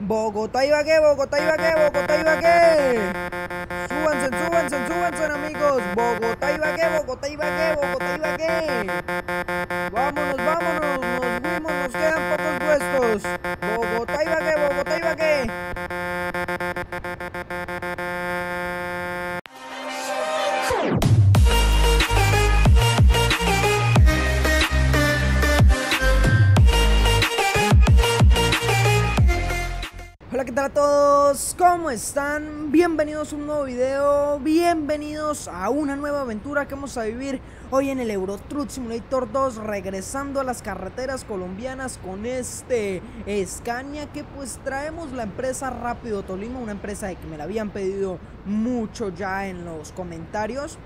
Bogotá y Bagué, Bogotá y Bagué, Bogotá y Bagué. Súbanse, súbanse, súbanse, amigos. Bogotá y Bagué, Bogotá y Bagué, Bogotá y Bagué. Todos? ¿Cómo están? Bienvenidos a un nuevo video, bienvenidos a una nueva aventura que vamos a vivir hoy en el Euro Truck Simulator 2 Regresando a las carreteras colombianas con este Scania que pues traemos la empresa Rápido Tolima Una empresa de que me la habían pedido mucho ya en los comentarios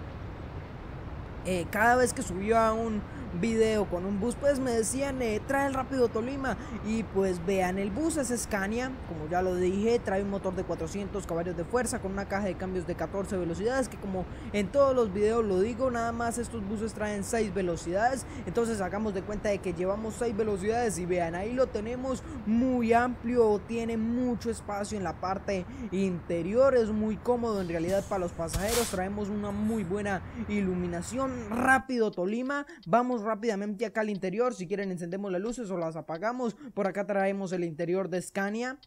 eh, Cada vez que subía un video con un bus, pues me decían, eh, trae el Rápido Tolima. Y pues vean, el bus es Scania, como ya lo dije, trae un motor de 400 caballos de fuerza con una caja de cambios de 14 velocidades, que como en todos los videos lo digo, nada más estos buses traen 6 velocidades. Entonces hagamos de cuenta de que llevamos 6 velocidades y vean, ahí lo tenemos muy amplio, tiene mucho espacio en la parte interior, es muy cómodo en realidad para los pasajeros, traemos una muy buena iluminación. Rápido Tolima, vamos rápidamente acá al interior. Si quieren encendemos las luces o las apagamos. Por acá traemos el interior de Scania.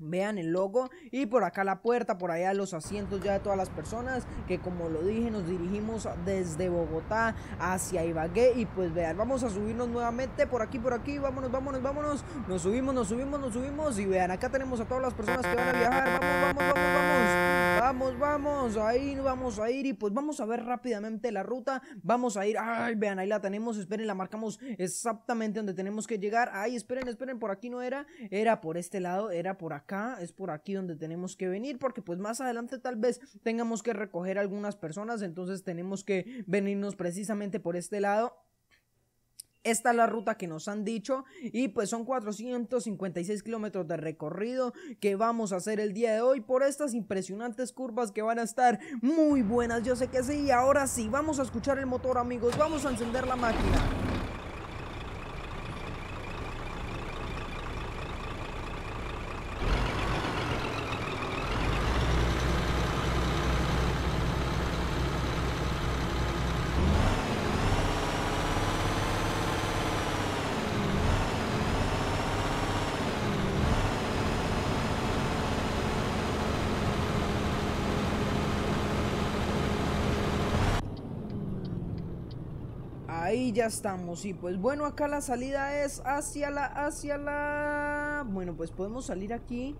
Vean el logo y por acá la puerta, por allá los asientos ya de todas las personas que como lo dije nos dirigimos desde Bogotá hacia Ibagué y pues vean, vamos a subirnos nuevamente por aquí, por aquí, vámonos, vámonos, vámonos, nos subimos, nos subimos, nos subimos y vean, acá tenemos a todas las personas que van a viajar, vamos, vamos, vamos, vamos, vamos, vamos, ahí vamos a ir y pues vamos a ver rápidamente la ruta, vamos a ir, ay, vean, ahí la tenemos, esperen, la marcamos exactamente donde tenemos que llegar, ay, esperen, esperen, por aquí no era, era por este lado, era por acá acá, es por aquí donde tenemos que venir, porque pues más adelante tal vez tengamos que recoger algunas personas, entonces tenemos que venirnos precisamente por este lado. Esta es la ruta que nos han dicho y pues son 456 kilómetros de recorrido que vamos a hacer el día de hoy por estas impresionantes curvas que van a estar muy buenas. Yo sé que sí, y ahora sí, vamos a escuchar el motor amigos, vamos a encender la máquina. Ahí ya estamos. Y pues bueno, acá la salida es hacia la, hacia la... Bueno, pues podemos salir aquí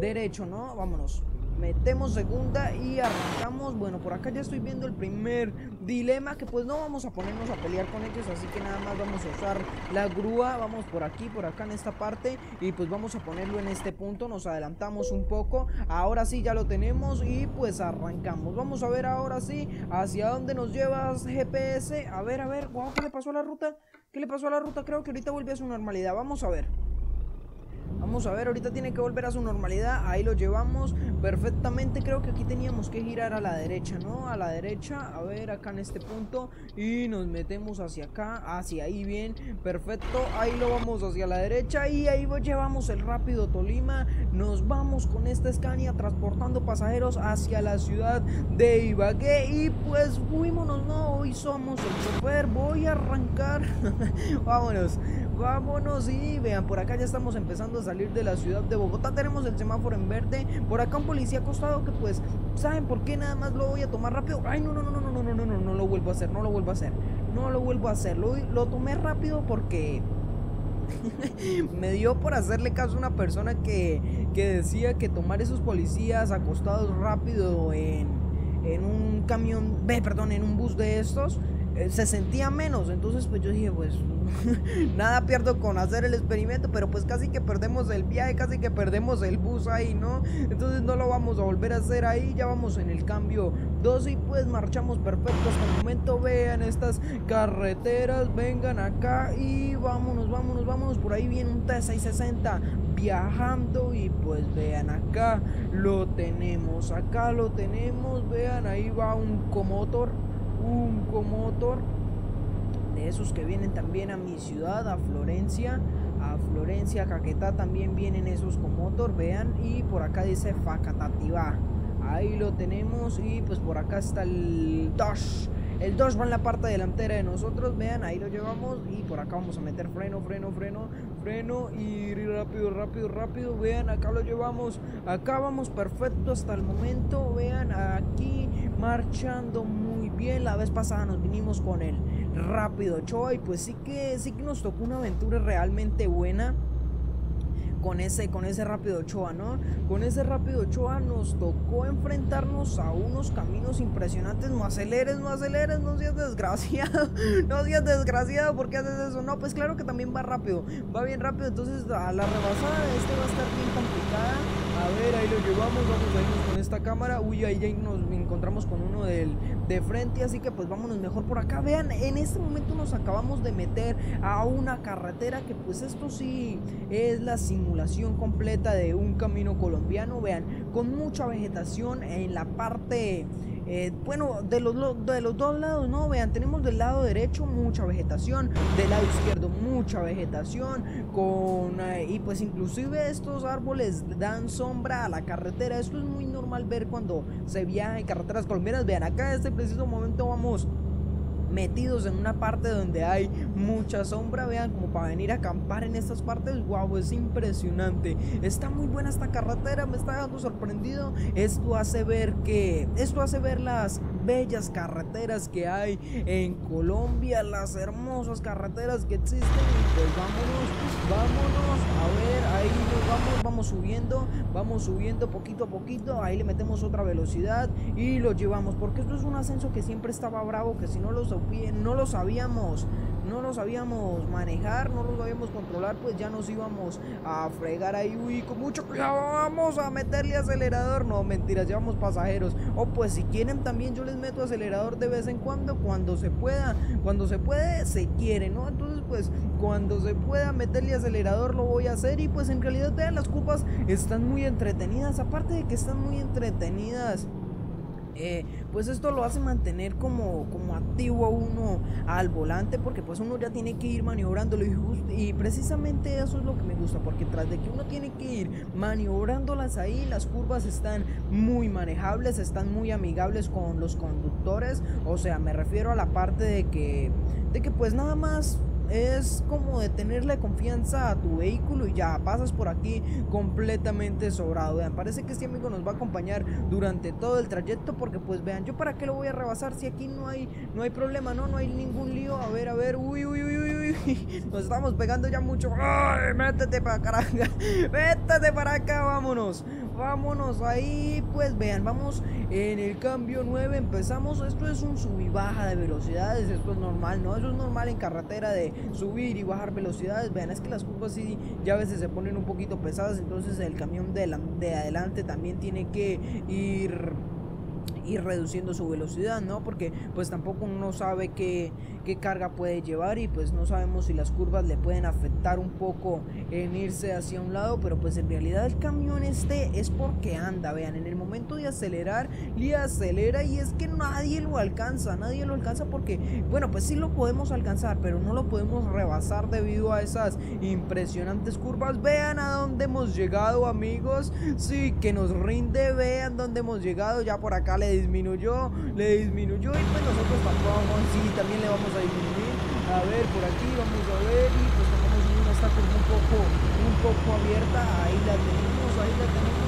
derecho, ¿no? Vámonos metemos segunda y arrancamos. Bueno, por acá ya estoy viendo el primer dilema que pues no vamos a ponernos a pelear con ellos, así que nada más vamos a usar la grúa. Vamos por aquí, por acá en esta parte y pues vamos a ponerlo en este punto. Nos adelantamos un poco. Ahora sí ya lo tenemos y pues arrancamos. Vamos a ver ahora sí hacia dónde nos llevas GPS. A ver, a ver, wow, ¿qué le pasó a la ruta? ¿Qué le pasó a la ruta? Creo que ahorita vuelve a su normalidad. Vamos a ver. Vamos a ver, ahorita tiene que volver a su normalidad. Ahí lo llevamos perfectamente. Creo que aquí teníamos que girar a la derecha, ¿no? A la derecha, a ver, acá en este punto. Y nos metemos hacia acá, hacia ahí bien. Perfecto, ahí lo vamos hacia la derecha. Y ahí llevamos el rápido Tolima. Nos vamos con esta Scania transportando pasajeros hacia la ciudad de Ibagué. Y pues fuímonos, ¿no? Hoy somos el chofer. Voy a arrancar. vámonos, vámonos. Y vean, por acá ya estamos empezando a salir de la ciudad de Bogotá. Tenemos el semáforo en verde. Por acá un policía acostado que pues, ¿saben por qué nada más lo voy a tomar rápido? Ay, no, no, no, no, no, no, no, no, no lo vuelvo a hacer, no lo vuelvo a hacer. No lo vuelvo a hacer. Lo, lo tomé rápido porque me dio por hacerle caso a una persona que, que decía que tomar esos policías acostados rápido en, en un camión, ve, perdón, en un bus de estos, se sentía menos. Entonces, pues yo dije, pues nada pierdo con hacer el experimento, pero pues casi que perdemos el viaje, casi que perdemos el bus ahí, ¿no? Entonces no lo vamos a volver a hacer ahí, ya vamos en el cambio 2 y pues marchamos perfectos. Con momento vean estas carreteras, vengan acá y vámonos, vámonos, vámonos. Por ahí viene un T660 viajando y pues vean acá lo tenemos, acá lo tenemos, vean ahí va un comotor, un comotor de esos que vienen también a mi ciudad, a Florencia. a Florencia, Caquetá también vienen esos con motor, vean, y por acá dice Facatativá. Ahí lo tenemos y pues por acá está el Dodge. El Dodge va en la parte delantera de nosotros, vean, ahí lo llevamos y por acá vamos a meter freno, freno, freno, freno y rápido, rápido, rápido, vean, acá lo llevamos, acá vamos perfecto hasta el momento, vean, aquí marchando muy bien, la vez pasada nos vinimos con el rápido Ochoa y pues sí que, sí que nos tocó una aventura realmente buena con ese, con ese rápido Ochoa, ¿no? Con ese rápido Ochoa nos tocó enfrentarnos a unos caminos impresionantes. No aceleres, no aceleres, no seas desgraciado. No seas desgraciado, ¿por qué haces eso? No, pues claro que también va rápido, va bien rápido. Entonces a la rebasada de este va a estar bien complicada. A ver, ahí lo llevamos, vamos a irnos con esta cámara. Uy, ahí ya nos encontramos con uno del, de frente, así que pues vámonos mejor por acá. Vean, en este momento nos acabamos de meter a una carretera que pues esto sí es la simulación completa de un camino colombiano. Vean, con mucha vegetación en la parte eh, bueno, de los, de los dos lados, no, vean, tenemos del lado derecho mucha vegetación, del lado izquierdo mucha vegetación, con, eh, y pues inclusive estos árboles dan sombra a la carretera, esto es muy normal ver cuando se viaja en carreteras colombianas, vean, acá en este preciso momento vamos metidos en una parte donde hay mucha sombra, vean como para venir a acampar en estas partes, wow, es impresionante. Está muy buena esta carretera, me está dando sorprendido. Esto hace ver que esto hace ver las bellas carreteras que hay en Colombia, las hermosas carreteras que existen pues vámonos, vámonos, a ver, ahí nos vamos, vamos subiendo, vamos subiendo poquito a poquito, ahí le metemos otra velocidad y lo llevamos, porque esto es un ascenso que siempre estaba bravo, que si no lo, no lo sabíamos no lo sabíamos manejar, no lo sabíamos controlar, pues ya nos íbamos a fregar ahí, uy, con mucho cuidado, vamos a meterle acelerador, no, mentiras, llevamos pasajeros, o pues si quieren también yo les meto acelerador de vez en cuando, cuando se pueda, cuando se puede, se quiere, ¿no? Entonces, pues cuando se pueda meterle acelerador lo voy a hacer y pues en realidad vean, las curvas están muy entretenidas, aparte de que están muy entretenidas. Eh, pues esto lo hace mantener como, como activo uno al volante porque pues uno ya tiene que ir maniobrándolo y, y precisamente eso es lo que me gusta porque tras de que uno tiene que ir maniobrándolas ahí las curvas están muy manejables están muy amigables con los conductores o sea me refiero a la parte de que de que pues nada más es como de tenerle confianza a tu vehículo y ya pasas por aquí completamente sobrado. Vean, parece que este amigo nos va a acompañar durante todo el trayecto porque pues vean, yo para qué lo voy a rebasar si aquí no hay no hay problema, no, no hay ningún lío. A ver, a ver, uy, uy, uy, uy, uy. Nos estamos pegando ya mucho. Ay, métete para acá. Métete para acá, vámonos vámonos ahí, pues vean, vamos en el cambio 9, empezamos, esto es un sub y baja de velocidades, esto es normal, ¿no? Eso es normal en carretera de subir y bajar velocidades, vean, es que las curvas sí ya a veces se ponen un poquito pesadas, entonces el camión de, de adelante también tiene que ir ir reduciendo su velocidad, ¿no? Porque pues tampoco uno sabe qué, qué carga puede llevar y pues no sabemos si las curvas le pueden afectar un poco en irse hacia un lado, pero pues en realidad el camión este es porque anda, vean, en el momento de acelerar, le acelera y es que nadie lo alcanza, nadie lo alcanza porque, bueno, pues sí lo podemos alcanzar, pero no lo podemos rebasar debido a esas impresionantes curvas. Vean a dónde hemos llegado, amigos. Sí, que nos rinde, vean dónde hemos llegado. Ya por acá le disminuyó, le disminuyó y pues nosotros tampoco, sí, también le vamos a disminuir. A ver, por aquí vamos a ver y pues tenemos una está como un poco, un poco abierta, ahí la tenemos, ahí la tenemos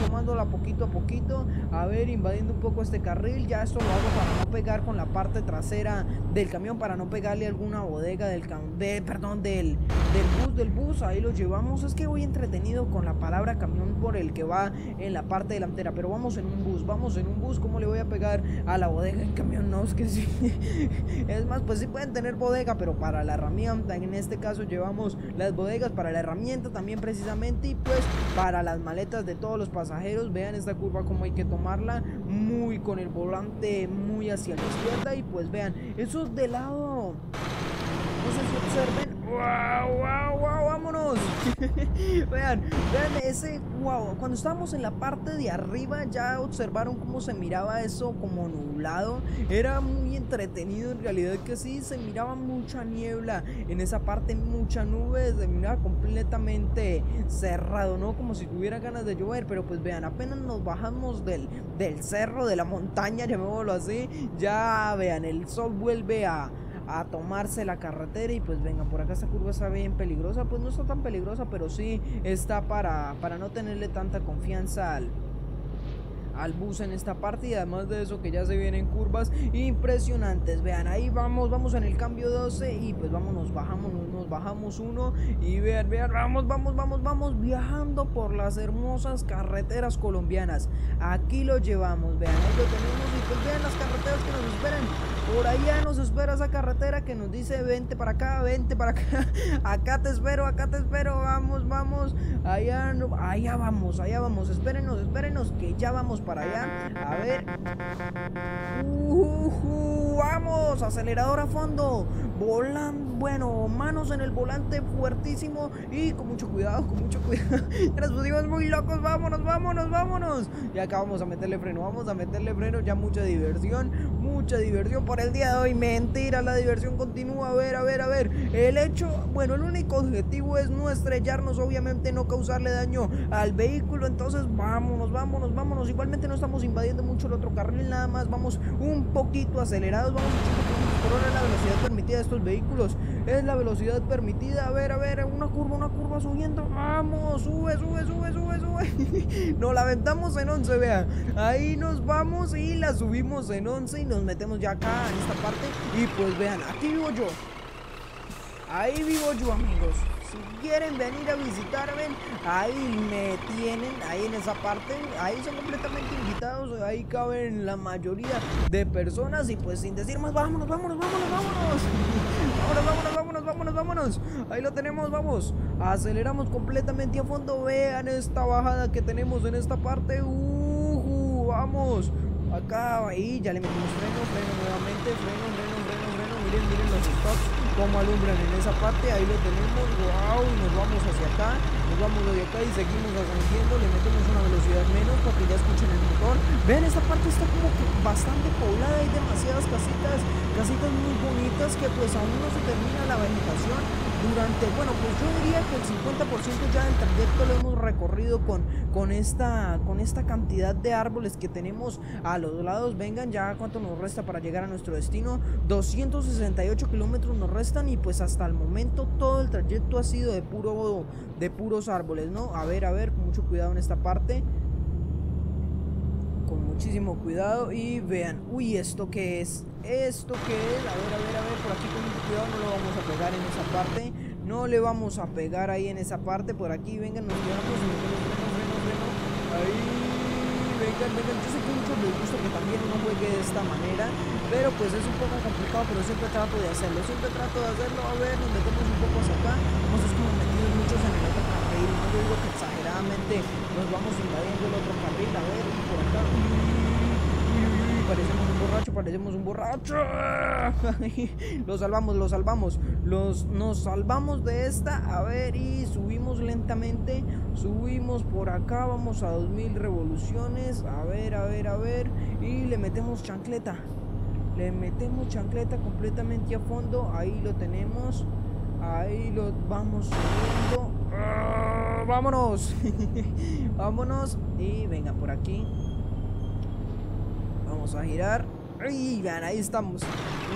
tomándola poquito a poquito, a ver, invadiendo un poco este carril, ya esto lo hago para no pegar con la parte trasera del camión, para no pegarle alguna bodega del de, perdón, del, del bus, del bus, ahí lo llevamos, es que voy entretenido con la palabra camión por el que va en la parte delantera, pero vamos en un vamos en un bus, ¿cómo le voy a pegar a la bodega en camión? No, es que sí, es más, pues sí pueden tener bodega, pero para la herramienta, en este caso llevamos las bodegas para la herramienta también precisamente y pues para las maletas de todos los pasajeros Vean esta curva como hay que tomarla. Muy con el volante muy hacia la izquierda. Y pues vean, eso de lado. No sé si observen. ¡Wow, wow, wow! ¡Vámonos! vean, vean ese, wow, cuando estábamos en la parte de arriba ya observaron cómo se miraba eso como nublado. Era muy entretenido en realidad que sí, se miraba mucha niebla en esa parte, mucha nube, se miraba completamente cerrado, ¿no? Como si tuviera ganas de llover, pero pues vean, apenas nos bajamos del, del cerro, de la montaña, llamémoslo así, ya vean, el sol vuelve a a tomarse la carretera y pues venga, por acá esta curva está bien peligrosa, pues no está tan peligrosa, pero sí está para, para no tenerle tanta confianza al, al bus en esta parte y además de eso que ya se vienen curvas impresionantes. Vean, ahí vamos, vamos en el cambio 12 y pues vámonos, bajamos, nos bajamos uno y vean, vean, vamos, vamos, vamos, vamos viajando por las hermosas carreteras colombianas. Aquí lo llevamos, vean, ahí lo tenemos y pues vean las carreteras que nos esperan. Por allá nos espera esa carretera que nos dice vente para acá, vente para acá. Acá te espero, acá te espero, vamos, vamos. Allá, allá vamos, allá vamos. Espérenos, espérenos que ya vamos allá. A ver. Vamos, acelerador a fondo. Volando, bueno, manos en el volante fuertísimo y con mucho cuidado, con mucho cuidado. ya muy locos, vámonos, vámonos, vámonos. Y acá vamos a meterle freno, vamos a meterle freno, ya mucha diversión, mucha diversión por el día de hoy. Mentira, la diversión continúa. A ver, a ver, a ver. El hecho, bueno, el único objetivo es no estrellarnos, obviamente no causarle daño al vehículo. Entonces, vámonos, vámonos, vámonos. Igualmente no estamos invadiendo mucho el otro carril, nada más vamos un poquito Vamos a por hora la velocidad permitida de estos vehículos. Es la velocidad permitida. A ver, a ver, una curva, una curva subiendo. Vamos, sube, sube, sube, sube, sube. nos la aventamos en 11, vean. Ahí nos vamos y la subimos en 11 y nos metemos ya acá en esta parte. Y pues vean, aquí vivo yo. Ahí vivo yo, amigos. Si quieren venir a visitarme, ahí me tienen, ahí en esa parte. Ahí son completamente invitados. Ahí caben la mayoría de personas. Y pues sin decir más, vámonos, vámonos, vámonos, vámonos. Vámonos, vámonos, vámonos, vámonos, vámonos. Ahí lo tenemos, vamos. Aceleramos completamente a fondo. Vean esta bajada que tenemos en esta parte. Uh, vamos. Acá, ahí, ya le metimos freno, freno nuevamente, freno, freno, freno, freno. Miren, miren los stops, como alumbran en esa parte. Ahí lo tenemos, wow, y nos vamos hacia acá. Nos vamos de acá y seguimos ascendiendo. Le metemos una velocidad menos para que ya escuchen el motor. Ven, esta parte está como que bastante poblada. Hay demasiadas casitas, casitas muy bonitas que pues aún no se termina la vegetación durante, bueno, pues yo diría que el 50% ya del trayecto lo hemos recorrido con, con, esta, con esta cantidad de árboles que tenemos a los lados. Vengan ya cuánto nos resta para llegar a nuestro destino. 268 kilómetros nos restan y pues hasta el momento todo el trayecto ha sido de, puro, de puros árboles, ¿no? A ver, a ver, mucho cuidado en esta parte con muchísimo cuidado y vean, uy, ¿esto qué es? ¿Esto qué es? A ver, a ver, a ver, por aquí con mucho cuidado no lo vamos a pegar en esa parte, no le vamos a pegar ahí en esa parte, por aquí, vengan, nos llevamos, ahí, vengan, vengan, yo sé que muchos les gusta que también no juegue de esta manera, pero pues es un poco complicado, pero siempre trato de hacerlo, siempre trato de hacerlo, a ver, nos metemos un poco hacia acá, vamos es como metidos muchos en el otro carril, no digo que exageradamente nos vamos invadiendo el otro carril, a ver, por acá, parecemos un borracho. lo salvamos, lo salvamos. Los, nos salvamos de esta. A ver, y subimos lentamente. Subimos por acá, vamos a 2000 revoluciones. A ver, a ver, a ver. Y le metemos chancleta. Le metemos chancleta completamente a fondo. Ahí lo tenemos. Ahí lo vamos subiendo. ¡Ah! vámonos. vámonos. Y venga por aquí. Vamos a girar. Y ahí estamos.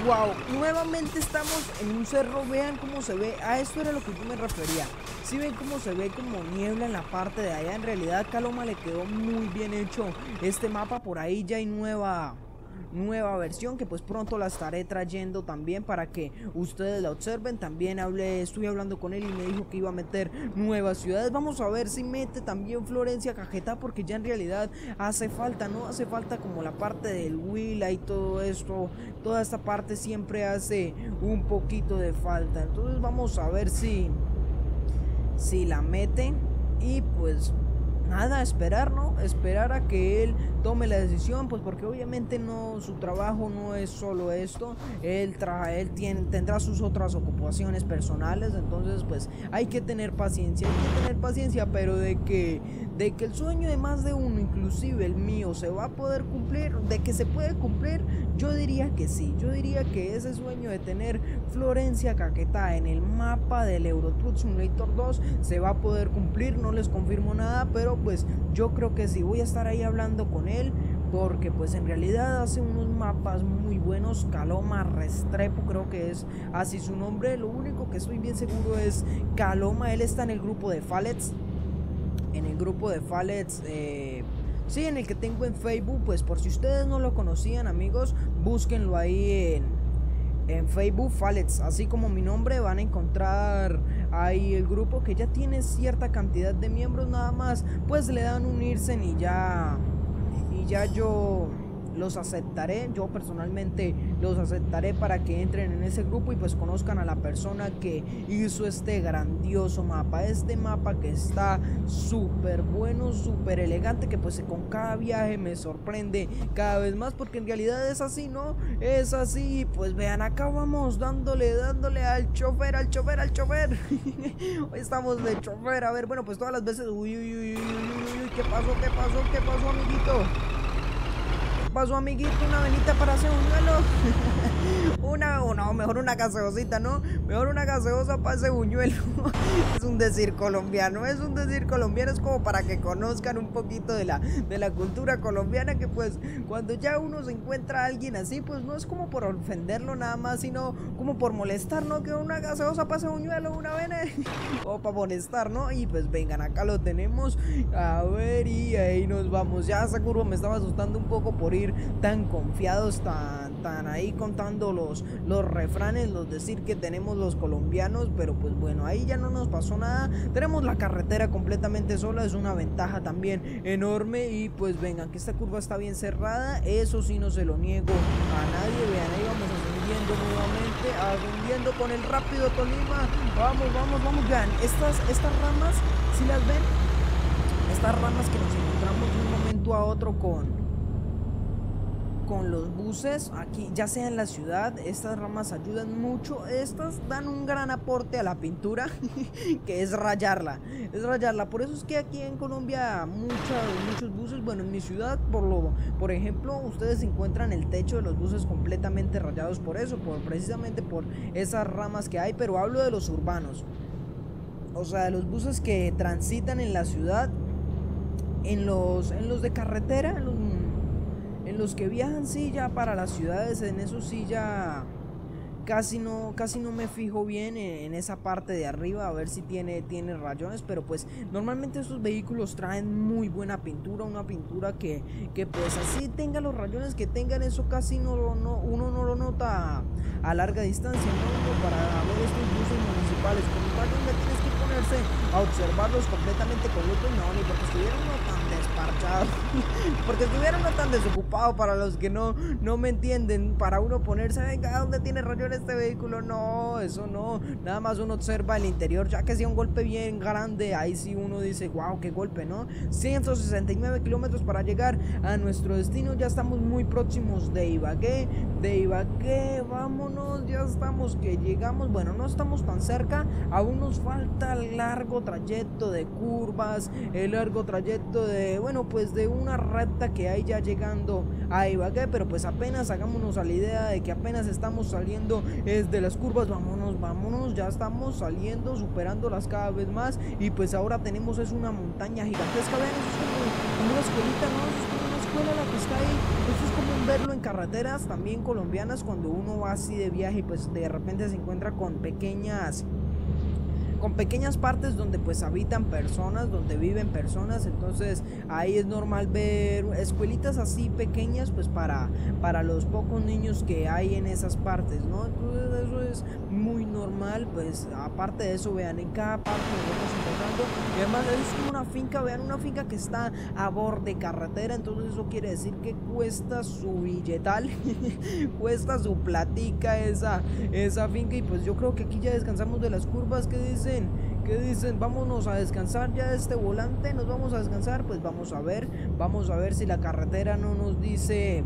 Wow, nuevamente estamos en un cerro. Vean cómo se ve. A esto era lo que yo me refería. Si ven cómo se ve como niebla en la parte de allá. En realidad, Caloma le quedó muy bien hecho este mapa. Por ahí ya hay nueva nueva versión que pues pronto la estaré trayendo también para que ustedes la observen. También hablé, estuve hablando con él y me dijo que iba a meter nuevas ciudades. Vamos a ver si mete también Florencia Cajeta porque ya en realidad hace falta, ¿no? Hace falta como la parte del Willa y todo esto. Toda esta parte siempre hace un poquito de falta. Entonces vamos a ver si, si la mete y pues nada, esperar, ¿no? Esperar a que él tome la decisión, pues porque obviamente no, su trabajo no es solo esto, él, él tiene, tendrá sus otras ocupaciones personales, entonces pues hay que tener paciencia, hay que tener paciencia, pero de que, de que el sueño de más de uno, inclusive el mío, se va a poder cumplir, de que se puede cumplir, yo diría que sí, yo diría que ese sueño de tener Florencia Caquetá en el mapa del Euro Truck Simulator 2 se va a poder cumplir, no les confirmo nada, pero pues yo creo que sí, voy a estar ahí hablando con él porque pues en realidad hace unos mapas muy buenos, Caloma Restrepo creo que es así su nombre, lo único que estoy bien seguro es Caloma, él está en el grupo de Fallets, en el grupo de Fallets, eh, sí, en el que tengo en Facebook, pues por si ustedes no lo conocían amigos, búsquenlo ahí en en Facebook Fallets, así como mi nombre, van a encontrar ahí el grupo que ya tiene cierta cantidad de miembros nada más, pues le dan unirse y ya y ya yo los aceptaré, yo personalmente los aceptaré para que entren en ese grupo y pues conozcan a la persona que hizo este grandioso mapa, este mapa que está súper bueno, súper elegante, que pues con cada viaje me sorprende cada vez más porque en realidad es así, ¿no? Es así, pues vean, acá vamos dándole, dándole al chofer, al chofer, al chofer. Hoy estamos de chofer, a ver, bueno, pues todas las veces, uy, uy, uy, uy, uy, ¿qué pasó? ¿Qué pasó? ¿Qué pasó, amiguito? Pasó, amiguito? Una venita para hacer un duelo. una, o no, mejor una gaseosita, ¿no? Mejor una gaseosa para ese buñuelo. es un decir colombiano, es un decir colombiano, es como para que conozcan un poquito de la, de la cultura colombiana, que pues cuando ya uno se encuentra a alguien así, pues no es como por ofenderlo nada más, sino como por molestar, ¿no? Que una gaseosa para ese buñuelo, una vena, o para molestar, ¿no? Y pues vengan, acá lo tenemos, a ver, y ahí nos vamos. Ya esa curva me estaba asustando un poco por ir tan confiados, tan, tan ahí contando los, los refranes, los decir que tenemos los colombianos, pero pues bueno, ahí ya no nos pasó nada. Tenemos la carretera completamente sola, es una ventaja también enorme y pues vengan, que esta curva está bien cerrada, eso sí no se lo niego a nadie, vean, ahí vamos ascendiendo nuevamente, ascendiendo con el rápido Tolima, vamos, vamos, vamos, vean, estas, estas ramas, si las ven, estas ramas que nos encontramos de un momento a otro con con los buses aquí, ya sea en la ciudad, estas ramas ayudan mucho. Estas dan un gran aporte a la pintura, que es rayarla. Es rayarla. Por eso es que aquí en Colombia muchos buses, bueno, en mi ciudad, por lo, por ejemplo, ustedes encuentran el techo de los buses completamente rayados por eso, por precisamente por esas ramas que hay, pero hablo de los urbanos. O sea, de los buses que transitan en la ciudad, en los, en los de carretera, en los en los que viajan sí ya para las ciudades, en eso sí ya casi no, casi no me fijo bien en, esa parte de arriba a ver si tiene, tiene rayones, pero pues normalmente estos vehículos traen muy buena pintura, una pintura que, que pues así tenga los rayones que tengan, eso casi no, no uno no lo nota a, larga distancia, ¿no? Para ver estos buses municipales, con los rayones tienes que ponerse a observarlos completamente con lupa y no, ni porque estuvieron tan desparchados, porque estuvieron tan desocupados para los que no, no me entienden, para uno ponerse, venga, ¿dónde tiene rayones este vehículo? No, eso no, nada más uno observa el interior, ya que sea un golpe bien grande, ahí sí uno dice, wow, qué golpe, ¿no? 169 kilómetros para llegar a nuestro destino, ya estamos muy próximos de Ibagué, de Ibagué, vámonos, ya estamos que llegamos, bueno, no estamos tan cerca, aún nos falta el largo trayecto de curvas, el largo trayecto de, bueno, pues de una recta que hay ya llegando a Ibagué, pero pues apenas hagámonos a la idea de que apenas estamos saliendo es de las curvas, vámonos, vámonos, ya estamos saliendo, superándolas cada vez más y pues ahora tenemos es una montaña gigantesca, vean, eso es como, una escuelita, ¿no? es como una escuela la que está ahí, eso es como verlo en carreteras también colombianas cuando uno va así de viaje y pues de repente se encuentra con pequeñas con pequeñas partes donde pues habitan personas, donde viven personas, entonces ahí es normal ver escuelitas así pequeñas pues para, para los pocos niños que hay en esas partes, ¿no? Entonces eso es pues aparte de eso vean en cada parte nos vamos encontrando y además es como una finca, vean una finca que está a borde carretera, entonces eso quiere decir que cuesta su billetal, cuesta su platica esa, esa finca y pues yo creo que aquí ya descansamos de las curvas que dice ¿Qué dicen? Vámonos a descansar ya de este volante. Nos vamos a descansar. Pues vamos a ver. Vamos a ver si la carretera no nos dice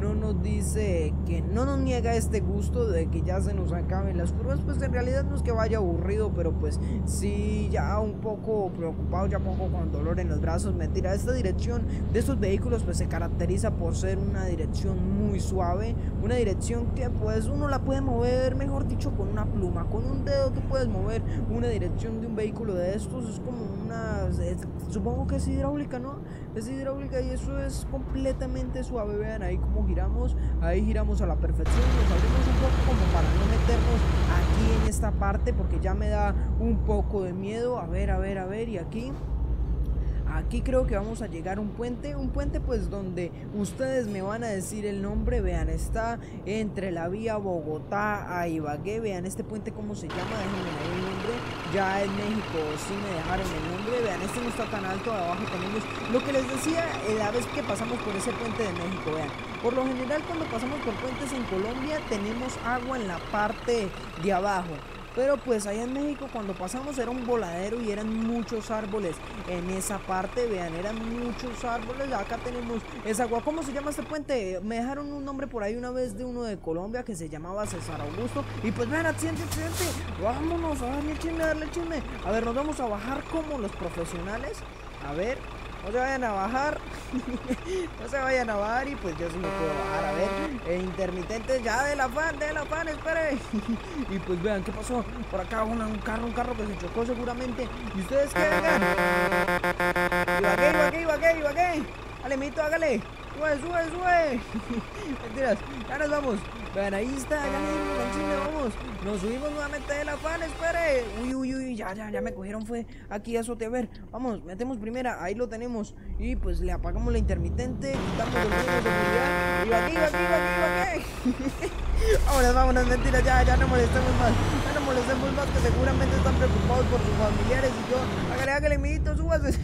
no nos dice que no nos niega este gusto de que ya se nos acaben las curvas, pues en realidad no es que vaya aburrido, pero pues sí ya un poco preocupado, ya poco con dolor en los brazos, mentira, esta dirección de estos vehículos pues se caracteriza por ser una dirección muy suave, una dirección que pues uno la puede mover, mejor dicho, con una pluma, con un dedo tú puedes mover una dirección de un vehículo de estos, es como supongo que es hidráulica, ¿no? Es hidráulica y eso es completamente suave, vean ahí como giramos, ahí giramos a la perfección, nos abrimos un poco como para no meternos aquí en esta parte porque ya me da un poco de miedo, a ver, a ver, a ver, y aquí Aquí creo que vamos a llegar a un puente, un puente pues donde ustedes me van a decir el nombre, vean, está entre la vía Bogotá a Ibagué, vean este puente cómo se llama, déjenme ahí el nombre, ya en México sí me dejaron el nombre, vean, este no está tan alto, abajo tenemos lo que les decía eh, la vez que pasamos por ese puente de México, vean, por lo general cuando pasamos por puentes en Colombia tenemos agua en la parte de abajo, pero pues allá en México cuando pasamos era un voladero y eran muchos árboles en esa parte, vean, eran muchos árboles. Acá tenemos esa agua. ¿Cómo se llama este puente? Me dejaron un nombre por ahí una vez de uno de Colombia que se llamaba César Augusto. Y pues vean, accidente, accidente. Vámonos, a darle chisme, a darle chisme. A ver, nos vamos a bajar como los profesionales. A ver, no se vayan a bajar, no se vayan a bajar y pues yo sí me puedo bajar, a ver, eh, intermitentes ya del afán, del afán, espere. y pues vean qué pasó, por acá un carro, un carro que se chocó seguramente, y ustedes qué vengan. Ibagué, Ibagué, Ibagué, Ibagué, dale, mito, hágale, sube, sube, sube. Mentiras, ya nos vamos. Vean, ahí está, ya nos vamos. Nos subimos nuevamente del afán, espere. Uy, uy, uy, ya, ya, ya me cogieron, fue aquí a sote. A ver, vamos, metemos primera, ahí lo tenemos. Y pues le apagamos la intermitente, quitamos los de seguridad. Y aquí, aquí, aquí, aquí. Vámonos, vámonos, mentiras, ya, ya no molestemos más. No molestemos más, que seguramente están preocupados por sus familiares. Y yo, hágale, hágale, mijito, súbase,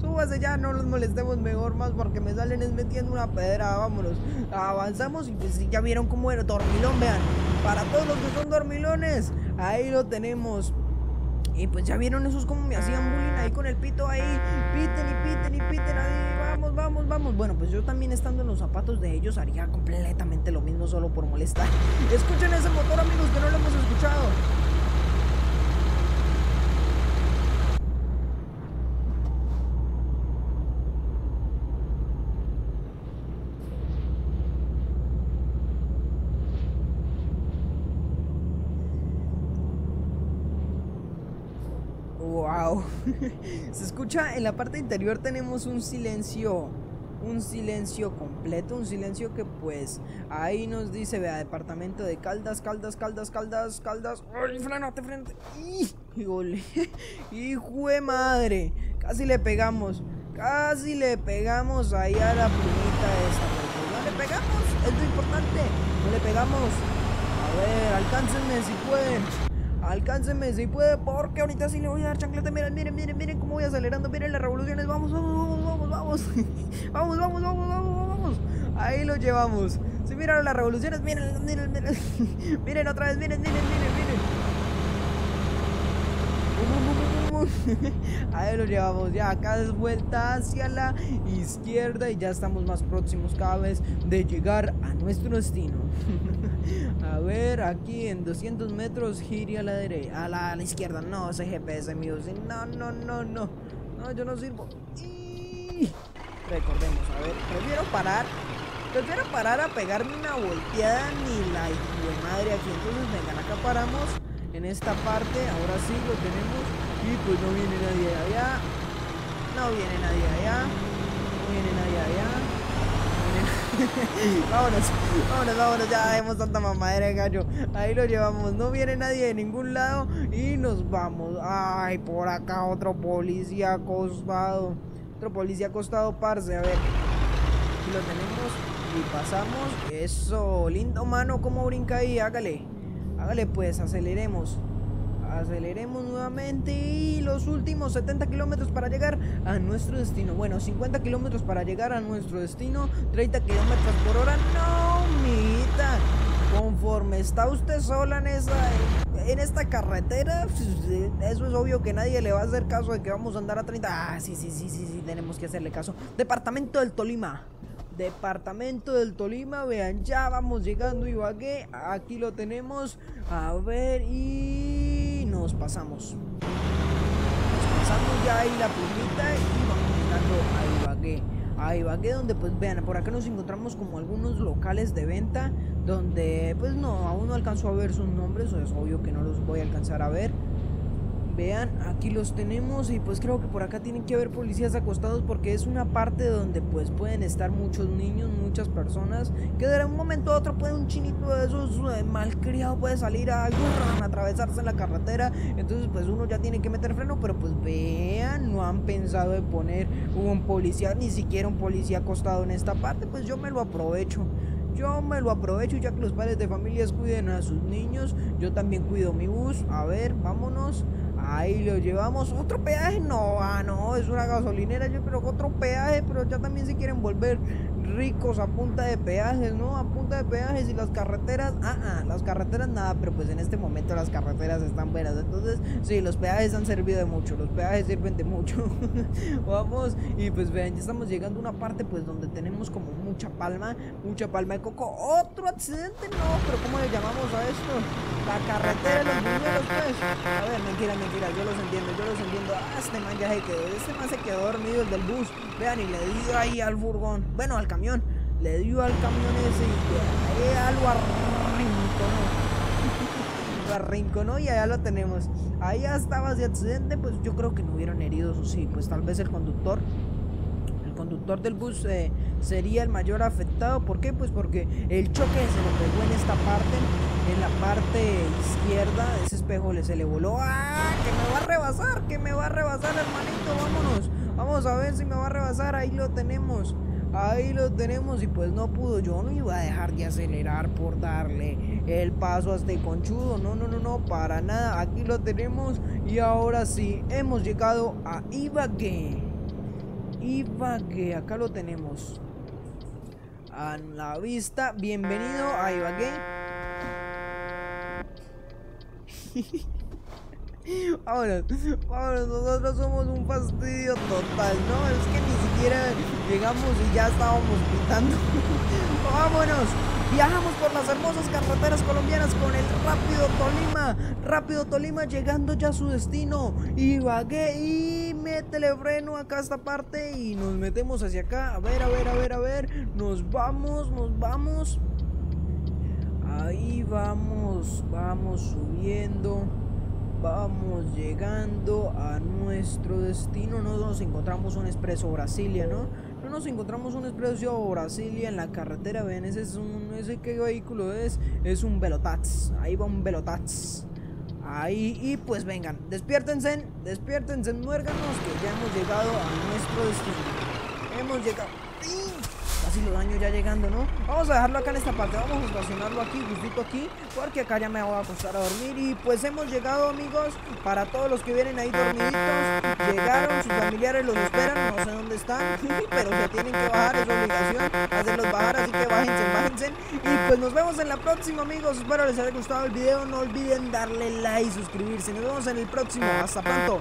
súbase, ya, no los molestemos mejor más porque me salen es metiendo una pedra. Vámonos, avanzamos y pues ya vieron cómo era dormilón, vean. Para todos los que son dormilones, ahí lo tenemos. Y pues ya vieron esos como me hacían bullying ahí con el pito ahí. Piten y piten y piten ahí. Vamos, vamos, vamos. Bueno, pues yo también estando en los zapatos de ellos haría completamente lo mismo solo por molestar. Escuchen ese motor amigos que no lo hemos escuchado. Wow. Se escucha en la parte interior tenemos un silencio un silencio completo, un silencio que pues ahí nos dice, vea, departamento de Caldas, Caldas, Caldas, Caldas, Caldas. ¡Ay, frenate, frenate! ¡Híjole! ¡Hijo de madre! Casi le pegamos, casi le pegamos ahí a la plumita pero no le pegamos, es lo importante, no le pegamos. A ver, alcáncenme si pueden. Alcáncenme si puede, porque ahorita sí le voy a dar chancleta. Miren, miren, miren, miren cómo voy acelerando. Miren las revoluciones. Vamos, vamos, vamos, vamos, vamos. vamos, vamos, vamos, vamos, vamos. Ahí lo llevamos. Si miran las revoluciones, miren, miren, miren. miren otra vez, miren, miren, miren, miren. Ahí lo llevamos ya. Acá es vuelta hacia la izquierda y ya estamos más próximos cada vez de llegar a nuestro destino. A ver, aquí en 200 metros gire a la derecha, a la, izquierda. No, ese GPS mío. No, no, no, no. No, yo no sirvo. Recordemos, a ver, prefiero parar. Prefiero parar a pegarme una volteada ni la de madre aquí. Entonces, vengan, acá paramos en esta parte. Ahora sí lo tenemos. Y pues no viene nadie allá. No viene nadie allá. No viene nadie allá. vámonos, vámonos, vámonos, ya hemos tanta mamadera de gallo. Ahí lo llevamos, no viene nadie de ningún lado y nos vamos. Ay, por acá otro policía acostado. Otro policía acostado, parce. A ver, aquí lo tenemos y pasamos. Eso, lindo mano, como brinca ahí, hágale. Hágale pues, aceleremos. Aceleremos nuevamente y los últimos 70 kilómetros para llegar a nuestro destino. Bueno, 50 kilómetros para llegar a nuestro destino. 30 kilómetros por hora. No, mita. conforme está usted sola en esa en esta carretera, pues, eso es obvio que nadie le va a hacer caso de que vamos a andar a 30. Ah, sí, sí, sí, sí, sí, tenemos que hacerle caso. Departamento del Tolima. Departamento del Tolima, vean, ya vamos llegando Ibagué, aquí lo tenemos, a ver, y nos pasamos. Nos pasamos ya ahí la plumita y vamos llegando a Ibagué a Ibagué donde pues vean por acá nos encontramos como algunos locales de venta donde pues no aún no alcanzo a ver sus nombres es obvio que no los voy a alcanzar a ver Vean, aquí los tenemos y pues creo que por acá tienen que haber policías acostados porque es una parte donde pues pueden estar muchos niños, muchas personas, que de un momento a otro puede un chinito de esos eh, malcriado puede salir a, a atravesarse la carretera, entonces pues uno ya tiene que meter freno, pero pues vean, no han pensado en poner un policía, ni siquiera un policía acostado en esta parte, pues yo me lo aprovecho. Yo me lo aprovecho ya que los padres de familias cuiden a sus niños, yo también cuido mi bus, a ver, vámonos, Ahí lo llevamos. Otro peaje, no, ah, no, es una gasolinera, yo creo que otro peaje, pero ya también se quieren volver ricos a punta de peajes, ¿no? A punta de peajes y las carreteras, ah, ah, las carreteras nada, pero pues en este momento las carreteras están buenas. Entonces, sí, los peajes han servido de mucho, los peajes sirven de mucho. Vamos, y pues vean, ya estamos llegando a una parte pues donde tenemos como mucha palma, mucha palma de coco. Otro accidente, no, pero ¿cómo le llamamos a esto? La carretera de los buñuelos, pues. A ver, mentira, mentira, yo los entiendo, yo los entiendo. Ah, este man ya se quedó, este man se quedó dormido el del bus. Vean, y le dio ahí al furgón, bueno, al Le dio al camión ese y ahí algo arrinconó. lo arrinconó y allá lo tenemos. Ahí estaba de accidente, pues yo creo que no hubieron heridos, o sí, pues tal vez el conductor el conductor del bus eh, sería el mayor afectado. ¿Por qué? Pues porque el choque se lo pegó en esta parte, en la parte izquierda, ese espejo le se le voló. ¡Ah! Que me va a rebasar, que me va a rebasar, hermanito, vámonos. Vamos a ver si me va a rebasar, ahí lo tenemos. Ahí lo tenemos y pues no pudo. Yo no iba a dejar de acelerar por darle el paso a este conchudo. No, no, no, no, para nada. Aquí lo tenemos y ahora sí, hemos llegado a Ibagué. Ibagué, acá lo tenemos. A la vista, bienvenido a Ibagué. Ahora, ahora nosotros somos un fastidio total, ¿no? Es que ni siquiera llegamos y ya estábamos pintando. ¡Vámonos! Viajamos por las hermosas carreteras colombianas con el Rápido Tolima. Rápido Tolima llegando ya a su destino. Y vagué y métele freno acá a esta parte y nos metemos hacia acá. A ver, a ver, a ver, a ver. Nos vamos, nos vamos. Ahí vamos, vamos subiendo. Vamos llegando a nuestro destino. No nos encontramos un expreso Brasilia, ¿no? No nos encontramos un expreso Brasilia en la carretera. Ven, ese es un. ¿Ese qué vehículo es? Es un Velotats. Ahí va un Velotats. Ahí, y pues vengan, despiértense, despiértense, muérganos que ya hemos llegado a nuestro destino. Hemos llegado casi lo daño ya llegando, ¿no? Vamos a dejarlo acá en esta parte, vamos a estacionarlo aquí, justito aquí, porque acá ya me voy a acostar a dormir. Y pues hemos llegado, amigos, para todos los que vienen ahí dormiditos, llegaron, sus familiares los esperan, no sé dónde están, pero se tienen que bajar, es obligación hacerlos bajar, así que bájense, bájense. Y pues nos vemos en la próxima, amigos. Espero les haya gustado el video, no olviden darle like, suscribirse. Nos vemos en el próximo, hasta pronto.